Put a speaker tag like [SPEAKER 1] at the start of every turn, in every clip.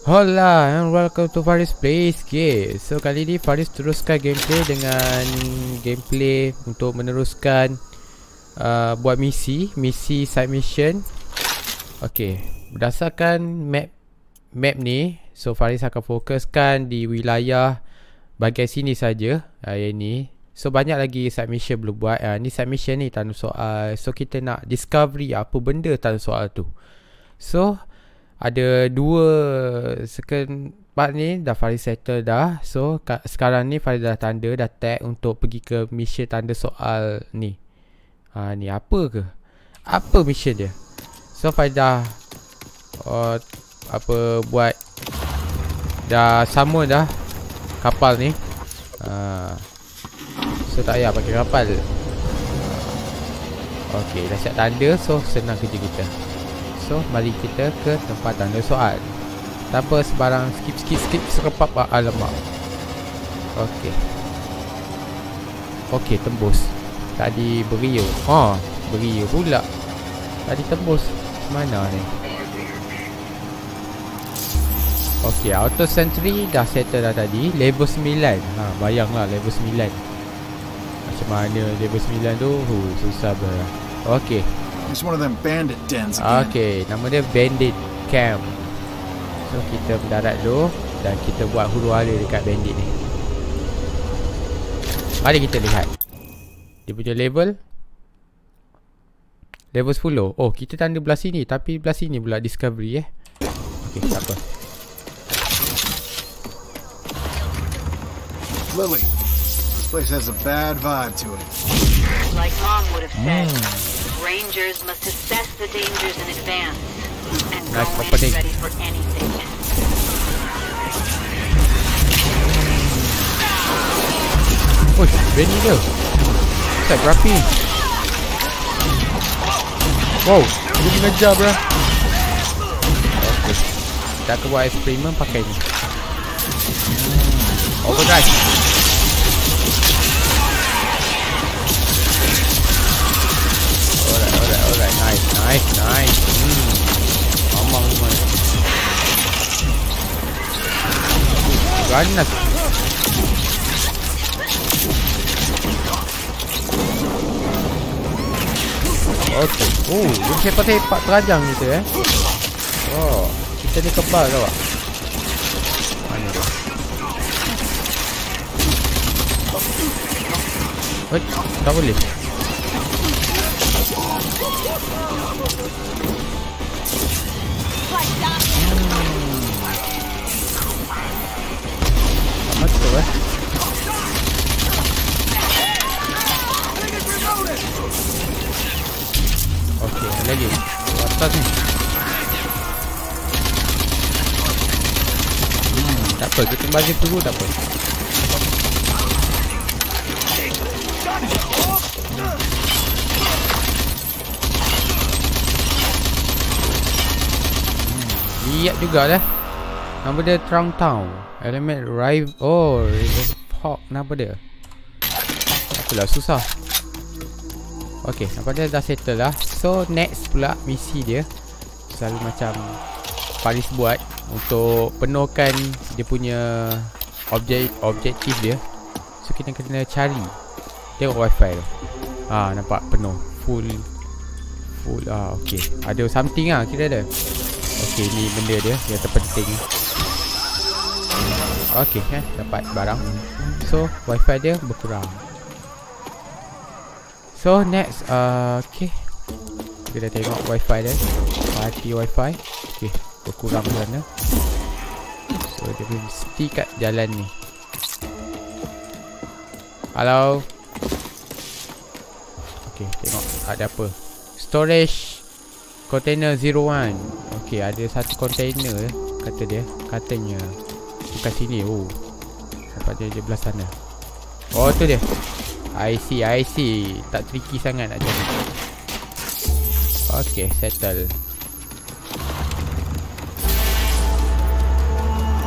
[SPEAKER 1] Hola and welcome to Faris Plays. Game So kali ni Faris teruskan gameplay dengan gameplay untuk meneruskan uh, buat misi Misi side mission. Okay Berdasarkan map map ni So Faris akan fokuskan di wilayah bahagian sini saja uh, Yang ni. So banyak lagi side mission belum buat. Uh, Ni side mission ni tanda soal So kita nak discovery apa benda tanda soal tu. So ada dua second part ni dah Farid settle dah. So ka- sekarang ni Farid dah tanda dah tag untuk pergi ke mission tanda soal ni. Ha ni apa ke? Apa mission dia? So Farid dah uh, apa buat dah sama dah kapal ni. Ha. So tak payah pakai kapal. Okey, dah siap tanda so senang kerja kita. So mari kita ke tempat tanda soal. Tanpa sebarang skip skip skip serempak pak alamak. Okey. Okey tembus. Tadi beria. Ha beria pula. Tadi tembus. Mana ni? Okey auto sentry dah settle dah tadi. Level 9 Ha bayanglah level 9 Macam mana level 9 tu? Huh, Susah ber Okey
[SPEAKER 2] It's one of them bandit dens again.
[SPEAKER 1] Okay, nama dia Bandit Camp. So kita mendarat dulu dan kita buat huru hara dekat bandit ni. Mari kita lihat. Dia punya level Level 10 Oh kita tanda belah sini Tapi belah sini pula discovery eh Okay tak apa
[SPEAKER 2] Lily, this place has a bad vibe to it.
[SPEAKER 3] Like Mom would have said, rangers must assess the dangers in advance and go
[SPEAKER 1] Nice
[SPEAKER 3] in
[SPEAKER 1] opening.
[SPEAKER 3] ready for anything.
[SPEAKER 1] Oh Benny dia Set grafi Wow Dia mengejar bro Okay Kita akan buat eksperimen pakai ni Alright Nice nice nice Hmm Mamang semua Ganas Okay. Oh, dia sepak-sepak terajang gitu eh. Oh, kita ni kebal tau tak? Mana dia? Hei, tak boleh. Apa, kita bagi dulu tak apa. Hmm, lihat jugalah. Nama dia Trong Town. Element Rive. Oh, River Hawk. Nama dia. Apalah, susah. Okay, nampak dia dah settle lah So, next pula misi dia Selalu macam Paris buat Untuk penuhkan dia punya objek Objektif dia So, kita kena cari Tengok wifi tu Ah, nampak penuh Full Full, ah, okay Ada something lah, kira ada Okay, ni benda dia Yang terpenting. Okay, eh, dapat barang. So, wifi dia berkurang. So next uh, Okay Kita dah tengok wifi dia. Party wifi. Okay Berkurang sana. So dia mesti kat jalan ni. Hello? Okay tengok ada apa. Storage Container 01 Okay ada satu container Kata dia Katanya Bukan sini Oh Nampak dia di belah sana Oh tu dia I see, I see. Tak tricky sangat nak cari. Okay, settle.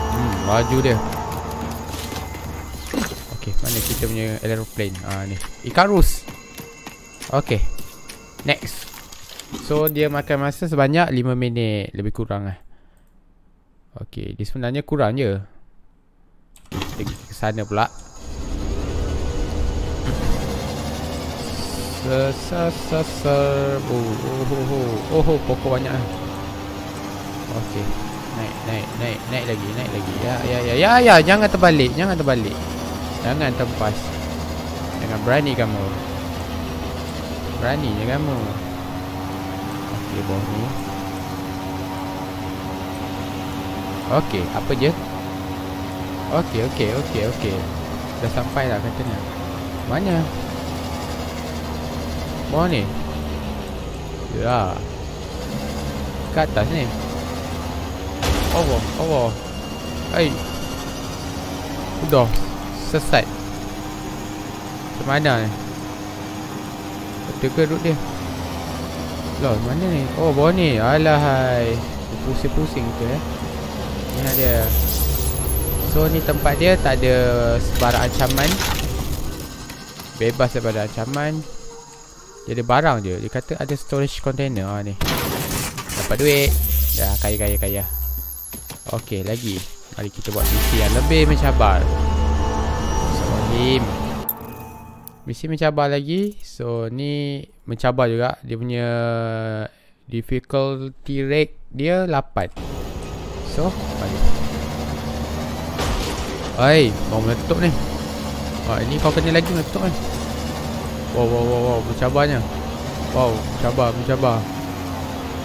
[SPEAKER 1] Hmm, baju dia. Okay, mana kita punya aeroplane? Ah ni. Icarus. Okay. Next. So dia makan masa sebanyak 5 minit lebih kurang lah. Okey, dia sebenarnya kurang je. Kita ke sana pula. Sesar oh, oh, oh, oh, oh, pokok banyak ah. Okey. Naik, naik, naik, naik lagi, naik lagi. Ya, ya, ya, ya, ya, jangan terbalik, jangan terbalik. Jangan tempas. Jangan berani kamu. Berani je kamu. Okey, bawah ni. Okey, apa je? Okey, okey, okey, okey. Dah sampai dah katanya. Mana? Bawah ni. Ya. Ke atas ni. Allah, Allah. Hai. Udah. Sesat. Macam mana ni? Betul ke duduk dia? Loh, mana ni? Oh, bawah ni. Alahai. Pusing-pusing tu eh. Ni dia. So, ni tempat dia tak ada sebarang ancaman. Bebas daripada ancaman. Dia ada barang je Dia kata ada storage container ha, ni Dapat duit Dah kaya kaya kaya Okey lagi Mari kita buat misi yang lebih mencabar Bismillahirrahmanirrahim Misi mencabar lagi So ni Mencabar juga Dia punya Difficulty rate Dia 8 So Mari Hai Mau meletup ni Oh ini kau kena lagi meletup ni Wow, wow, wow, wow, mencabarnya. Wow, mencabar, mencabar.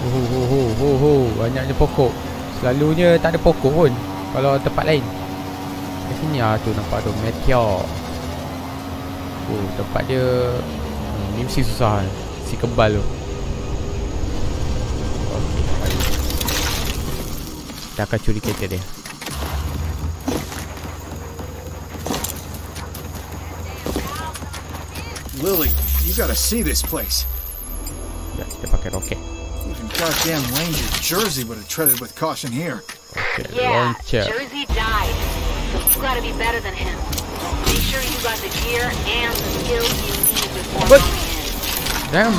[SPEAKER 1] Ho, ho, ho, ho, ho, banyaknya pokok. Selalunya tak ada pokok pun kalau tempat lain. Di sini ah tu nampak tu meteor. Oh, tempat dia hmm, ni mesti susah. Si kebal tu. Okey, mari. Kita akan curi kereta dia.
[SPEAKER 2] Lily, you gotta see this place.
[SPEAKER 1] Ya, kita pakai roket.
[SPEAKER 2] Even goddamn Ranger Jersey would have treaded with caution here.
[SPEAKER 1] Okay,
[SPEAKER 3] Yeah,
[SPEAKER 1] launcher.
[SPEAKER 3] Jersey died. So you gotta be better than him. Make sure you got the gear and the skills you need before
[SPEAKER 1] What? Damn.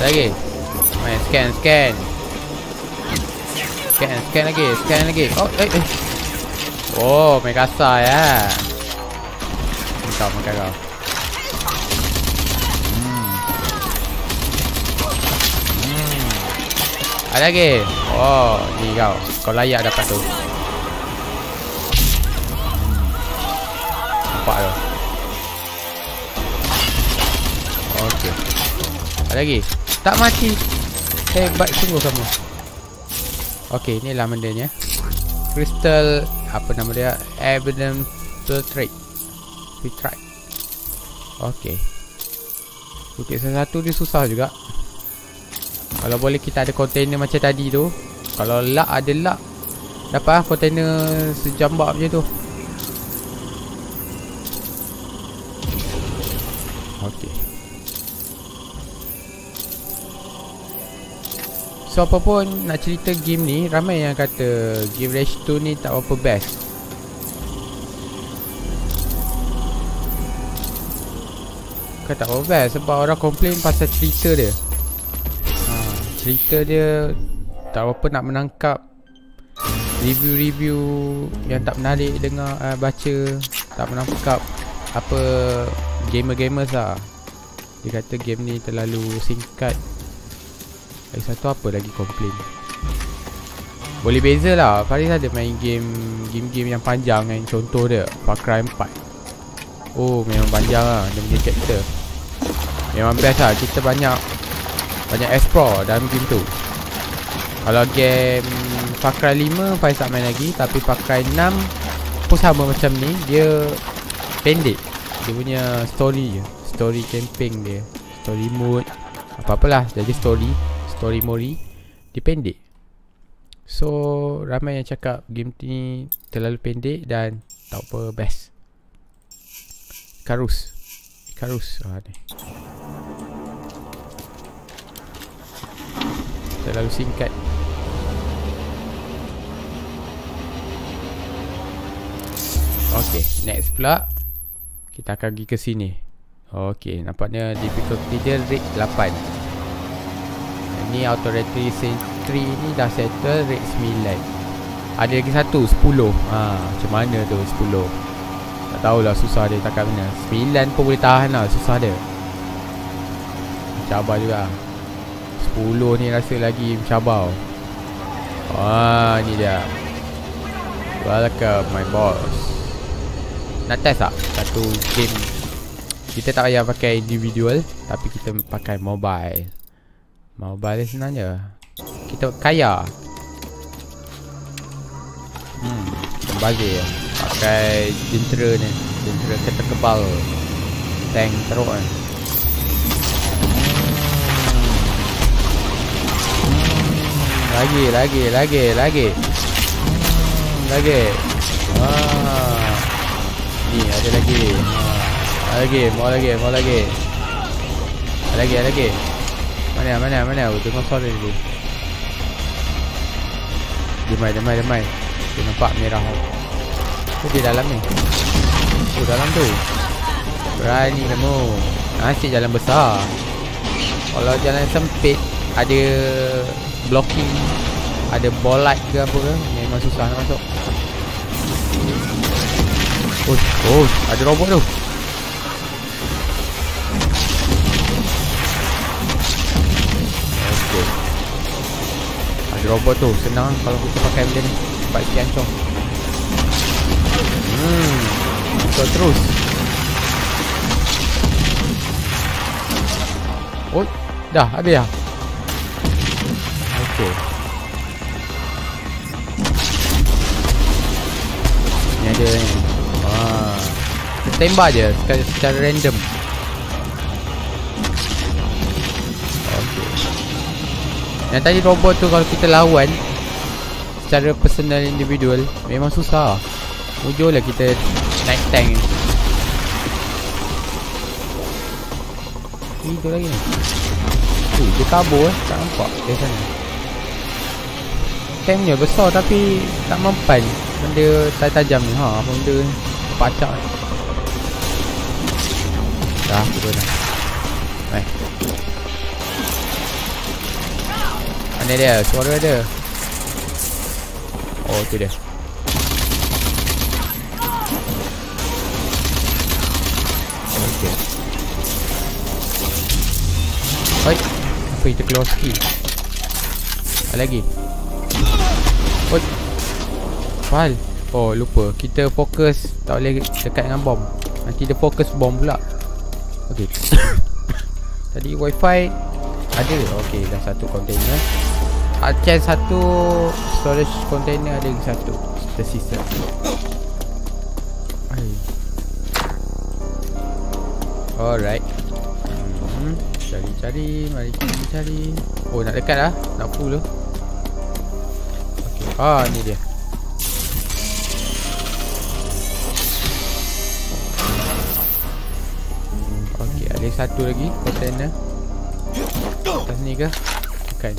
[SPEAKER 1] Lagi. Main scan scan. Scan scan lagi, scan lagi. Oh, eh eh. Oh, main kasar ya. Kau makan kau. Ada lagi. Oh, ni kau. Kau layak dapat tu. Nampak tu. Okey. Ada lagi. Tak mati. Hebat sungguh kamu. Okey, inilah bendanya. Crystal apa nama dia? Evidence filtrate. Filtrate. Okey. Kutip satu dia susah juga. Kalau boleh kita ada container macam tadi tu. Kalau luck ada luck. Dapat lah container sejambak macam tu. Okey. So apa pun nak cerita game ni Ramai yang kata Game Rush 2 ni tak apa best Bukan tak apa best Sebab orang komplain pasal cerita dia Cerita dia Tak apa nak menangkap Review-review Yang tak menarik dengar uh, Baca Tak menangkap Apa Gamer-gamers lah. Dia kata game ni terlalu singkat. Lagi satu apa lagi komplain? Boleh beza lah. Faris ada main game Game-game yang panjang kan. Contoh dia Far Cry 4 Oh memang panjang lah. Dia punya chapter Memang best lah. Kita banyak Banyak explore dalam game tu. Kalau game Far Cry 5 Faris tak main lagi. Tapi Far Cry 6 Pun sama macam ni. Dia Pendek. Dia punya story je. Story camping dia. Story mode Apa-apalah. Jadi story. Story Mori. Dia pendek. So ramai yang cakap game ni terlalu pendek dan tak apa best. Karus. Karus. Ah ni terlalu singkat Okay, next pula kita akan pergi ke sini. Okey, nampaknya difficulty dia rate 8. Ini auto retry sentry ni dah settle rate 9. Ada lagi satu 10. Ha, macam mana tu 10? Tak tahulah susah dia takkan mana. 9 pun boleh tahan lah susah dia. Cabar juga. 10 ni rasa lagi mencabar. Wah, ni dia. Welcome my boss. Nak test tak? Satu game kita tak payah pakai individual Tapi kita pakai mobile Mobile sebenarnya Kita kaya Hmm Membazir Pakai jentera ni Jentera kata kebal Tank teruk kan Lagi, lagi, lagi, lagi Lagi Wah Ni ada lagi lagi, mau lagi, mau lagi. Lagi, lagi. Mana, mana, mana? Aku tengok suara ni. Demai, demai, demai. Dia nampak merah. Tu di dalam ni. Oh, dalam tu. Berani kamu. Asyik jalan besar. Kalau jalan sempit, ada blocking, ada ball light ke apa ke, memang susah nak masuk. Oh, oh, ada robot tu. robot tu senang kalau kita pakai benda ni. Cepat sikit hancur. Hmm hancur terus. Oh dah habis dah ok ni ada ni. Ah. tembak je secara, secara random. Yang tadi robot tu kalau kita lawan Secara personal individual Memang susah. Ujung lah kita naik tank. Ni Itu lagi. Ni Ui, dia kabur eh. Tak nampak. Dari sana Tanknya besar tapi Tak mempan Benda tajam ni. Ha benda ni? Pacak ni Dah aku dah Baik Mana dia? Suara dia? Oh tu dia. Okay Oi Apa kita keluar skill Ada lagi Fahal? Oh lupa. Kita fokus Tak boleh dekat dengan bom. Nanti dia fokus bom pula. Okay Tadi wifi Ada. Okay dah satu container. Chest satu Storage container ada lagi satu. Tersisa. Alright. Hmm, Cari-cari Mari kita cari Oh nak dekat lah Nak full tu okay. Ah ni dia satu lagi Container. Atas ni ke? Bukan.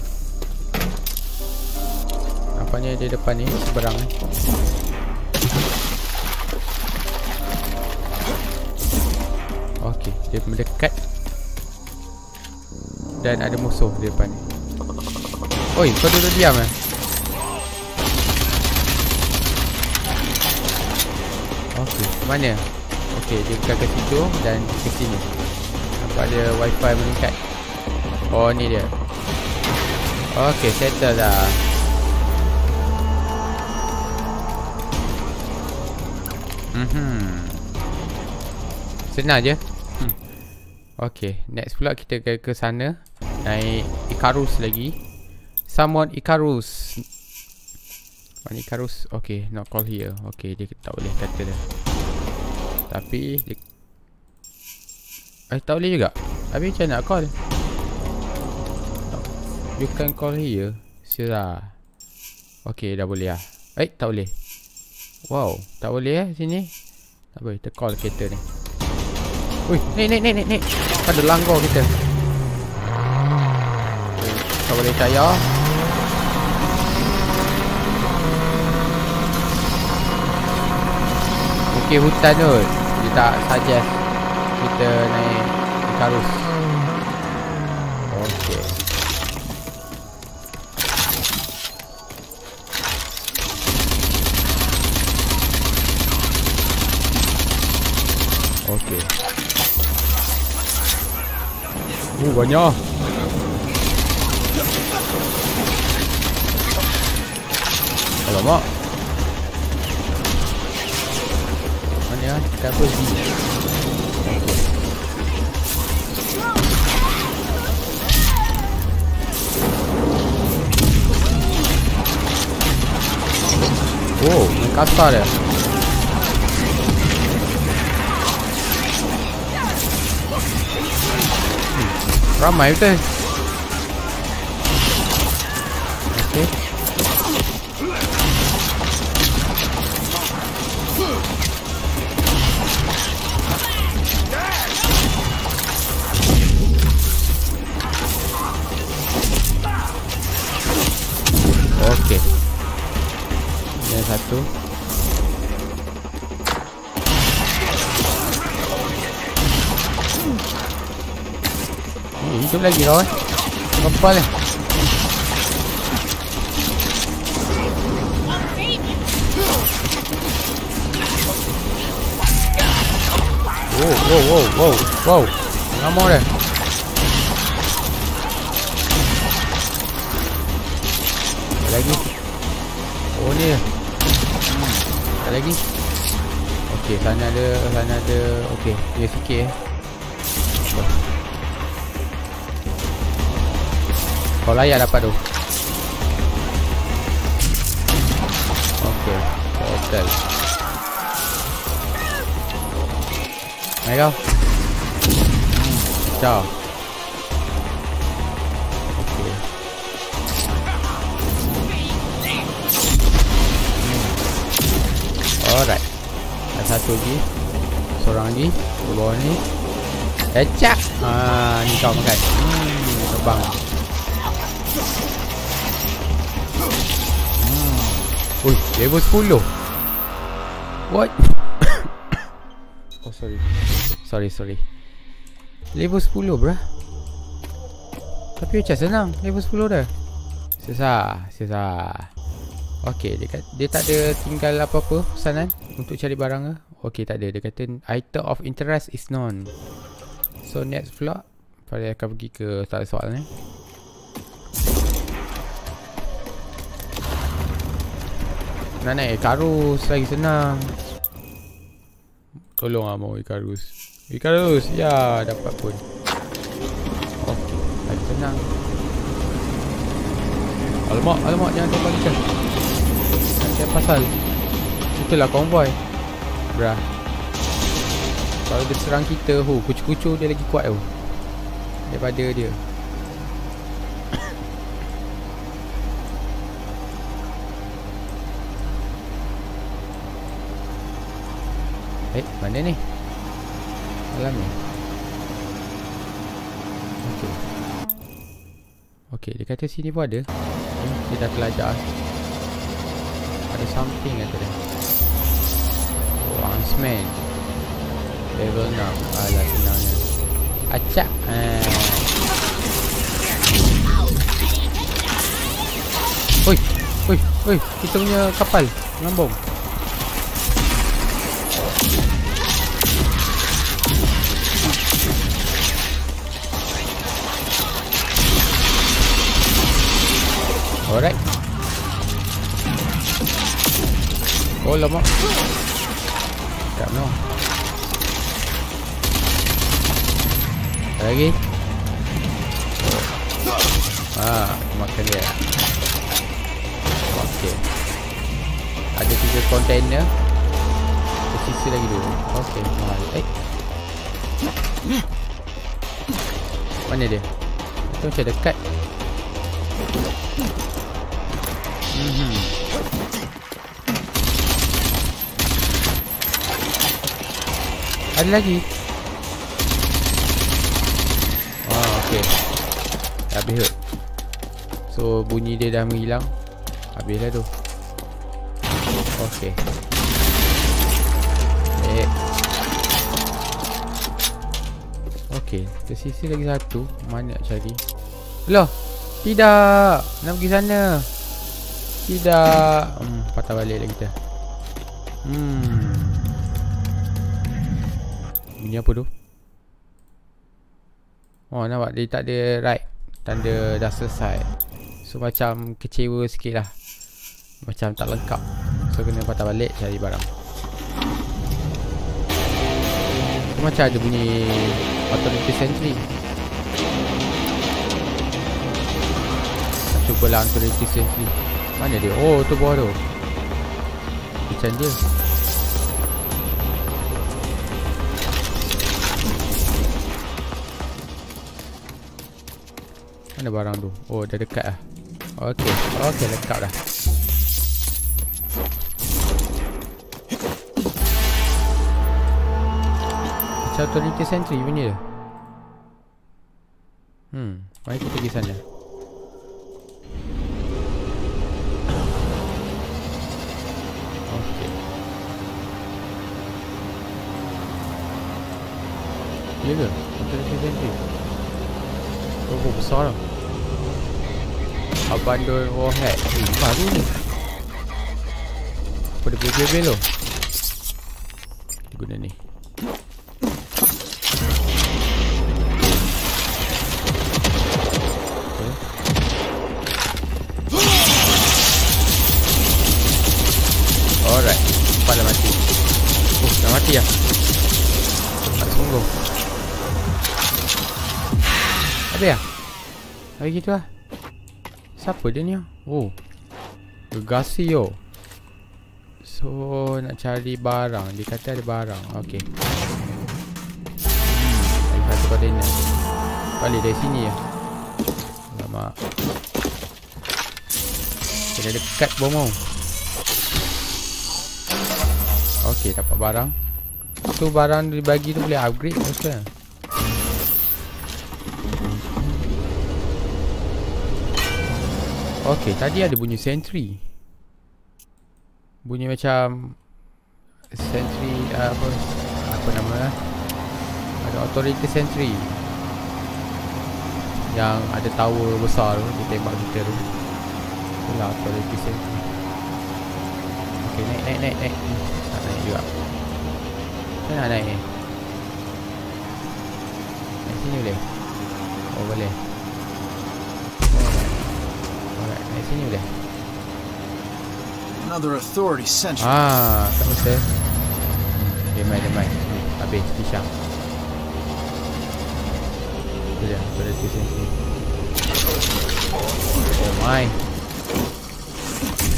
[SPEAKER 1] Nampaknya dia depan ni Seberang ni. Okey Dia mendekat. Dan ada musuh di depan ni. Oi kau duduk diam eh? Okey Mana? Okey dia bukan ke situ Dan ke sini Nampak dia wifi meningkat Oh ni dia Okey settle dah Hmm. Senang je. Hmm. Okay, next pula kita ke ke sana. Naik Icarus lagi. Summon Icarus. Mana Icarus? Okay, not call here. Okay, dia tak boleh kata dia. Tapi dia Eh, tak boleh juga. Habis macam nak call? You can call here. Sila. Okay, dah boleh lah. Eh, tak boleh. Wow, tak boleh eh sini. Tak boleh, kita call kereta ni. Ui, ni ni ni ni ni. Ada langgar kita. Tak boleh percaya. Okey hutan tu. Dia tak suggest. Kita naik Icarus. Okey. Okey. Oh, banyak. Alamak. Mana ya? Double D. Oh, main kasar dia. Hmm, ramai betul. Okay. Hidup lagi kawan. Kepal ni. Wow, wow, wow, wow, wow. Ngamuk dia. Ada lagi. Oh ni. Hmm. Ada lagi. Okey, sana ada, sana ada. Okey, dia sikit eh. Kau layak dapat tu. Okey, hotel. Mari kau. Ciao. Okey. Alright. Ada satu lagi. Seorang lagi. Di bawah ni. Ecak. Ah, ni kau makan. Hmm, terbang. Ui, level 10. What? oh, sorry. Sorry, sorry. Level 10, bruh. Tapi macam senang. Level 10 dah. Susah. Susah. Okey, dia, kat, dia tak ada tinggal apa-apa pesanan untuk cari barang ke? Okey, tak ada. Dia kata item of interest is known. So next pula Pada akan pergi ke tak soal ni Nak naik Icarus lagi senang. Tolong lah mau Icarus. Icarus, ya dapat pun. Okey, lagi senang. Alamak, alamak jangan tembak kita Jangan pasal. Itulah konvoy. Brah kalau dia serang kita hu, Kucu-kucu dia lagi kuat tu Daripada dia Eh mana ni? Malam ni? Okay Okay dia kata sini pun ada. Eh, Dia dah kelajak Ada something kata dia. Oh Huntsman Level 6 Alah senangnya Acak. Eh. Oi Oi Oi. Kita punya kapal Alright. Oh lama. Tak no. Lagi? Ah, makan dia. Okey. Ada tiga container. Tersisa lagi dua. Okey, mahal Eh. Mana dia? Itu macam dekat. Ada lagi Ah, okey. Habis tu. So bunyi dia dah menghilang. Habislah tu. Okey. Eh. Okey, tersisa lagi satu. Mana nak cari? Loh, tidak. Nak pergi sana. Tidak. Hmm, patah balik lagi kita. Hmm. Bunyi apa tu? Oh, nampak dia tak ada right. Tanda dah selesai. So, macam kecewa sikit lah. Macam tak lengkap. So, kena patah balik cari barang. Tu macam ada bunyi Authority Sentry. Cubalah Authority Sentry. Mana dia? Oh, tu bawah tu. Macam dia. Mana barang tu? Oh, dah dekat lah. Okey. Okey, lengkap dah. Macam Authority Sentry punya dia. Hmm, mari kita pergi sana. Ya ke? Sentry. Oh, besar lah. Abandon Warhead. Eh, baru ni. Apa dia boleh bel tu? Habis lah Habis gitu lah Siapa dia ni Oh. Gegasi yo. So nak cari barang. Dia kata ada barang. Okay Lagi satu koordinat Balik dari sini ya Alamak. Kena dekat bom mau Okay dapat barang. Tu barang dibagi tu boleh upgrade Okay tadi ada bunyi sentry. Bunyi macam Sentry uh, apa Apa nama lah Ada authority sentry? Yang ada tower besar tu Dia tembak kita tu. Itulah authority sentry. Okay naik naik naik naik. Tak naik juga. Macam nak naik ni? Naik sini boleh? Oh boleh Naik sini boleh
[SPEAKER 2] Another authority sentry.
[SPEAKER 1] Ah, tak betul. Okay, mai, mai. Habis, pisang. Dia, tu dia tulis sini. Oh my.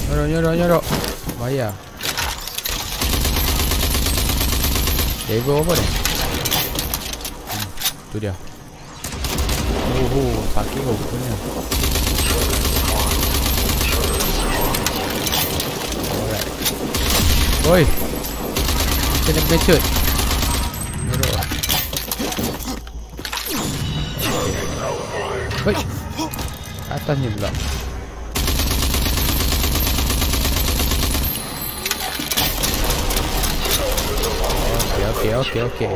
[SPEAKER 1] Nyorok, nyorok, nyorok. Bahaya. Level apa ni? Hmm, tu dia. Oh, oh, sakit oh, punya. Alright. Oi. Kena becet. Nyorok. Oi. Atasnya pula. Okey, okey, okey, okey.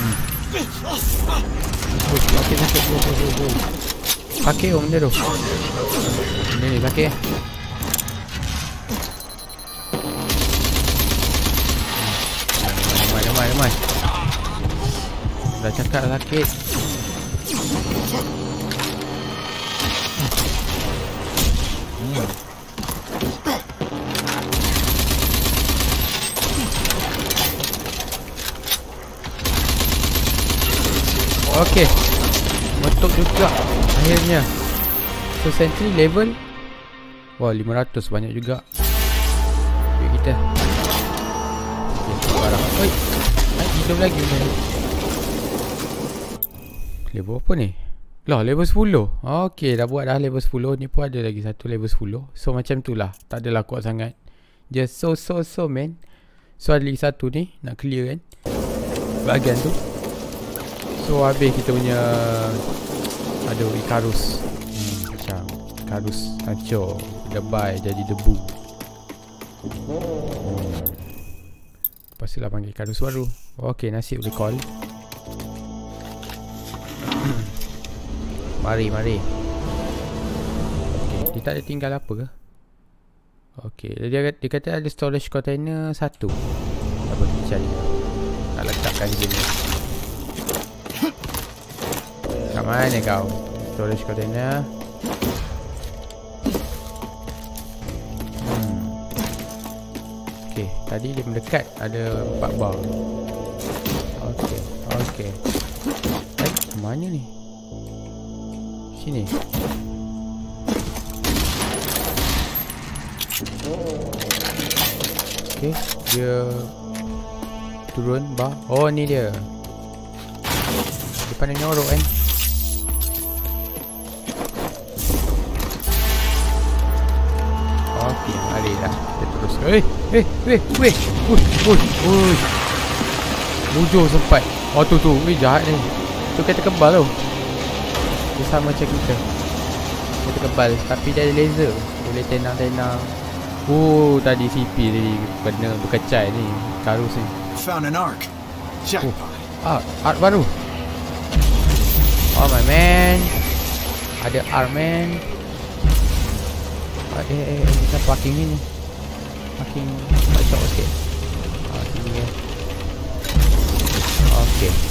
[SPEAKER 1] Hmm. Ui, sakit, sakit. Oh, oh, oh, oh. Sakit oh benda tu. Benda ni sakit. Dah cakap dah sakit. Hmm. Okey. Betul juga akhirnya. So sentry level Wah 500 banyak juga. Duit kita. Okey, barang. Oi. Naik hidup lagi ni. Level apa ni? Lah level 10 Okey dah buat dah level 10 Ni pun ada lagi satu level 10 So macam tu lah. Tak adalah kuat sangat. Just so so so man. So ada lagi satu ni. Nak clear kan? Bahagian tu. So habis kita punya Aduh Icarus hmm, Macam Icarus hancur. Debai jadi debu. Hmm. Lah panggil Icarus baru. Okey, nasi boleh call. Mari, mari. Okey, dia tak ada tinggal apa ke? Okey, dia, dia kata ada storage container satu. Apa cari? Nak letakkan sini. Kat mana kau? Storage container. Hmm. Okey, tadi dia mendekat ada empat bar. Okey, okey. Eh, mana ni? Sini. Okay, dia turun bah. Oh ni dia. Depan ni nyorok kan. Okey, mari lah. Kita terus. Eh, eh, eh, weh. Ui, ui, ui. Mujur sempat. Oh tu tu. Weh jahat ni. Tu kereta kebal tu. Dia sama macam kita. Kereta kebal. Tapi dia ada laser. Boleh tenang-tenang. Oh, tadi CP tadi kena berkecai ni. Karus ni.
[SPEAKER 2] Found an arc. Jackpot.
[SPEAKER 1] Ah, art baru. Oh my man. Ada art man. Ah, eh, eh, eh, kita parking ni ni. Parking macam okey. Okey. Okay,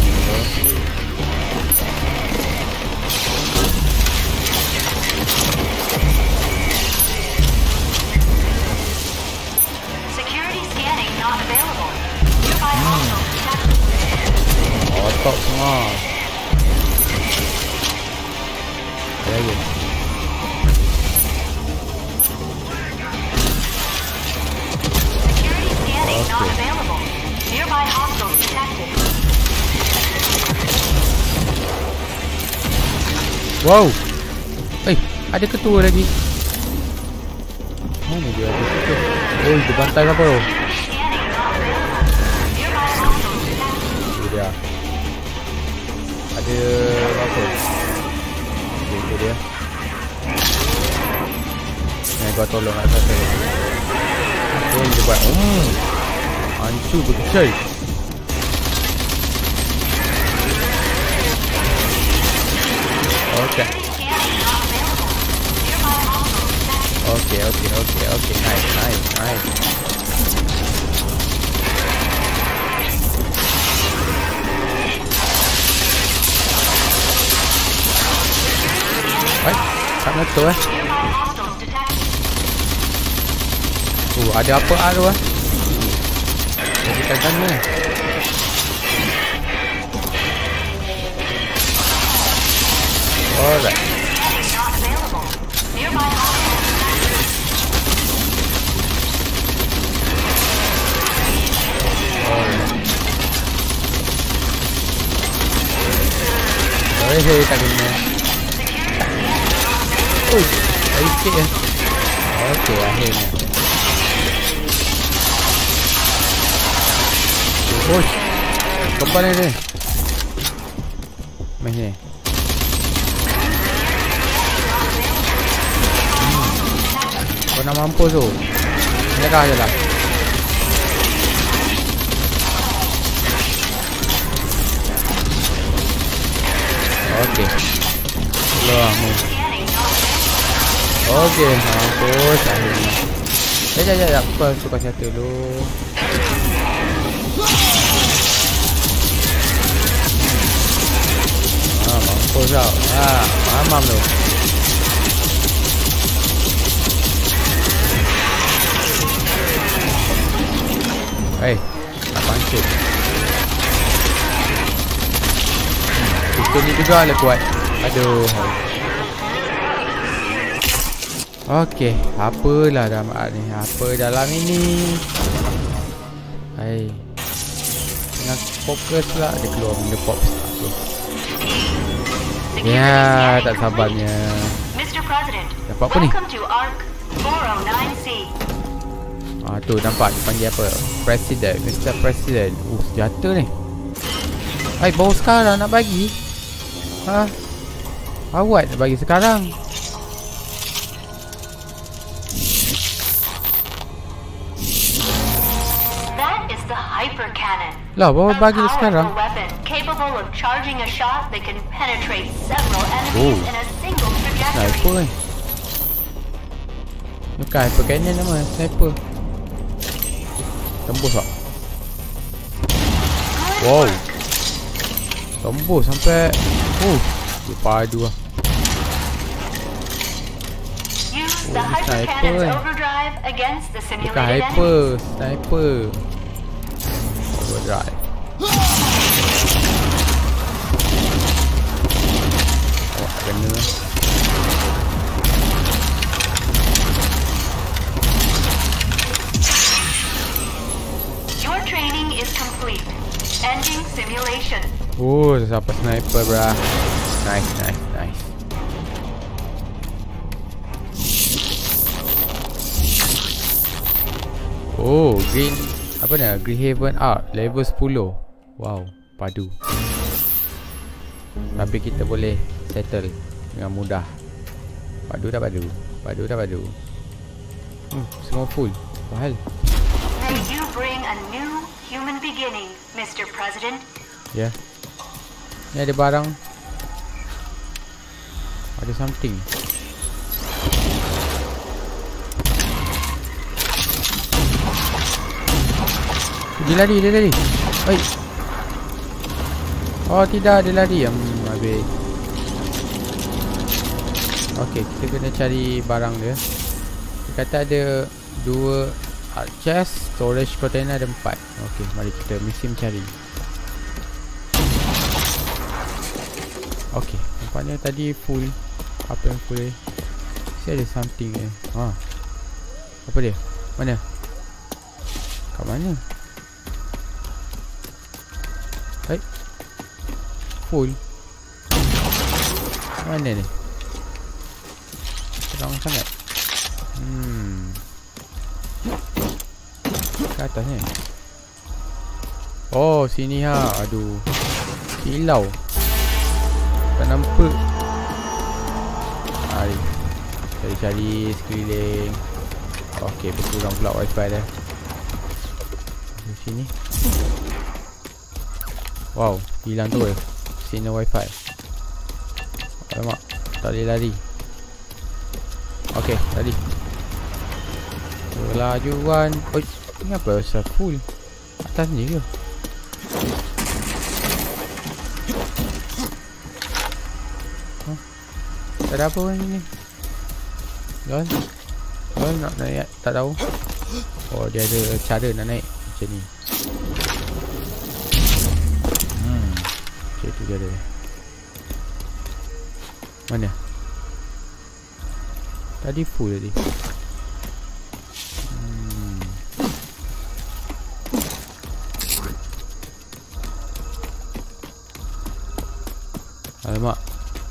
[SPEAKER 1] ni dulu.
[SPEAKER 3] Security scanning not available. Nearby hostiles detected.
[SPEAKER 1] Otak semua. Ada lagi. Wow. Eh, ada ketua lagi. Mana dia ada ketua? Oh, dia bantai apa tu? Itu dia. Ada apa? Okay, itu dia. Ni gua tolong nak satu. Apa yang dia buat? Hmm. Hancur berkecai. Okay. Okay, okay, okay, okay. Nice, nice, nice. Baik, tak betul eh.
[SPEAKER 3] Nearby hostiles detected.
[SPEAKER 1] Oh, ada apa ah tu eh? Jadi kat sana. Alright.
[SPEAKER 3] Scanning not available. Nearby hostiles
[SPEAKER 1] Sorry, saya tak guna. Oh, lagi sikit je. Okey, akhirnya. Oh, kembal ni dia. Main Kau nak mampus tu. Nyerah je lah. Okey. Keluar mu. Okey, mampus akhirnya. Eh, jap, jap, jap. Kau suka satu dulu. Ah, mampus tau. Ah, mamam tu. Eh, tak pancit. Pistol ni juga lah kuat. Aduh. Okey, apalah dalam art ni? Apa dalam ini? Hai. Tengah fokus lah dia keluar benda pop star tu.
[SPEAKER 3] Security
[SPEAKER 1] Ya, tak sabarnya. Dapat apa ni?
[SPEAKER 3] welcome to ARC 409C.
[SPEAKER 1] Ah tu nampak dia panggil apa? President, Mr. President. Oh, senjata ni. Hai, bawa sekarang nak bagi? Ha? Awat bagi sekarang. Lah bawa bagi dia sekarang Oh. Sniper kan Bukan hyper cannon nama Sniper Tembus tak? Wow. Tembus sampai Oh Dia padu lah Oh,
[SPEAKER 3] the
[SPEAKER 1] sniper
[SPEAKER 3] the
[SPEAKER 1] Bukan hyper. Sniper Overdrive Oh kena lah
[SPEAKER 3] Ending simulation.
[SPEAKER 1] Oh sampai sniper bra Nice nice nice. Oh green. Apa ni? Green Haven Art Level 10 Wow Padu. Tapi kita boleh Settle Dengan mudah. Padu dah padu? Padu dah padu? Hmm Semua full. Mahal.
[SPEAKER 3] May you bring a new human beginning, Mr. President.
[SPEAKER 1] Ya. Ni ada barang. Ada something. Dia lari, dia lari. Oi. Oh tidak, dia lari. Hmm, habis. Okey, kita kena cari barang dia. Dia kata ada dua art chest, storage container ada empat. Okey, mari kita mesti mencari. Okey, nampaknya tadi full. Apa yang full? Mesti ada something ni. Ha. Apa dia? Mana? Kat mana? Hai. Full. Mana ni? Terang sangat. Hmm. Ke atas ni. Oh, sini ha. Aduh. Silau. Tak nampak. Mari Cari-cari sekeliling. Okey berkurang pula wifi dia. Di sini. Wow Hilang tu eh Signal wifi. Alamak Tak boleh lari. Okey tadi Kelajuan. Oi Ini apa Rasa full Atas ni ke? Tak ada apa pun ni. Lol Lol nak naik Tak tahu. Oh dia ada cara nak naik Macam ni. Hmm Macam tu dia ada. Mana? Tadi full tadi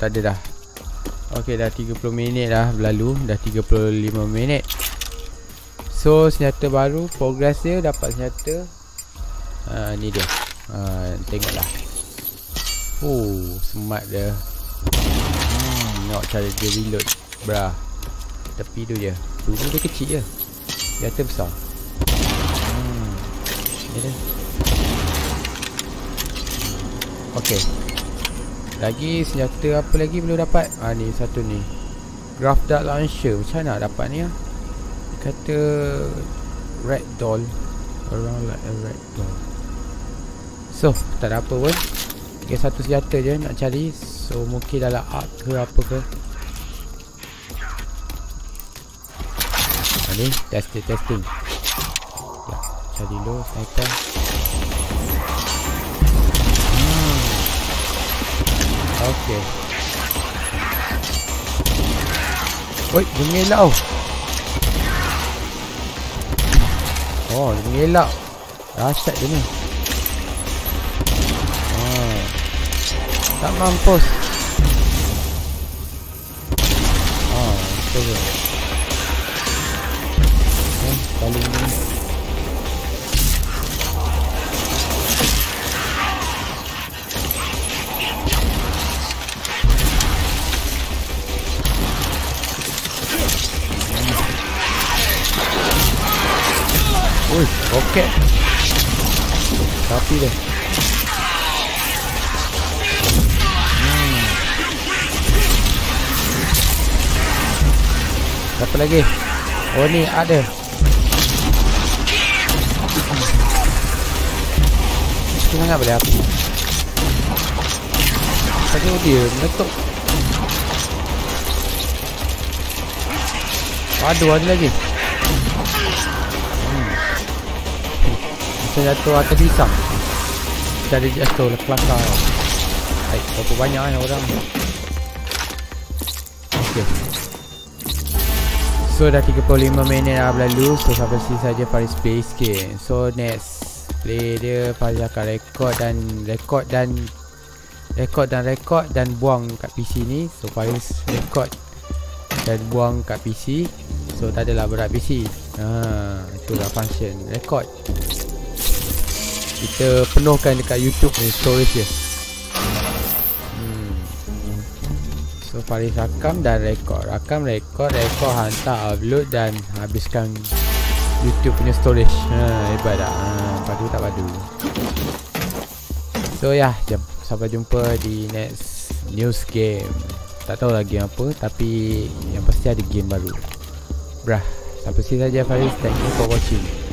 [SPEAKER 1] Tak ada dah. Okey dah 30 minit dah berlalu. Dah 35 minit. So senjata baru Progress dia dapat senjata. Uh, Ni dia. Uh, Tengoklah. Oh Smart dia. Hmm, Nak cara dia reload Bra. Tepi tu je. Dulu dia kecil je. Senjata besar. Hmm. Ni dia. Okey lagi senjata apa lagi belum dapat? Ah ni satu ni. Graph Dart Launcher. Macam mana nak dapat ni ah? Dia kata Red Doll. Around like a red doll. So tak ada apa pun. Tinggal satu senjata je nak cari. So mungkin dalam arc ke apa ke. Ah, Ni testing testing. Ya cari dulu sniper Okey. Oi, dia mengelak oh. Oh, dia mengelak. Rasyat dia ni. Oh. Tak mampus. Oh, betul ke? Eh, paling Tapi dia. Hmm. Apa lagi? Oh ni ada. Sangat boleh api. Tadi dia meletup. Aduh ada lagi. Kita jatuh atas pisang Ada jatuh lah kelakar. Baik, berapa banyak ni orang? Okay So dah 35 minit dah berlalu. So sampai sini saja Faris play sikit. So next Play dia Faris akan record dan Record dan Record dan record dan buang kat PC ni. So Faris record Dan buang kat PC So tak adalah berat PC Haa Itulah function. Record kita penuhkan dekat YouTube ni storage dia. Hmm. so Faris rakam dan rekod. Rakam rekod rekod hantar upload dan habiskan YouTube punya storage ha, hebat tak? Ha, padu tak padu. So ya yeah, jom. Sampai jumpa di next news game. Tak tahu lagi apa tapi yang pasti ada game baru. Brah sampai sini saja Faris. Thank you for watching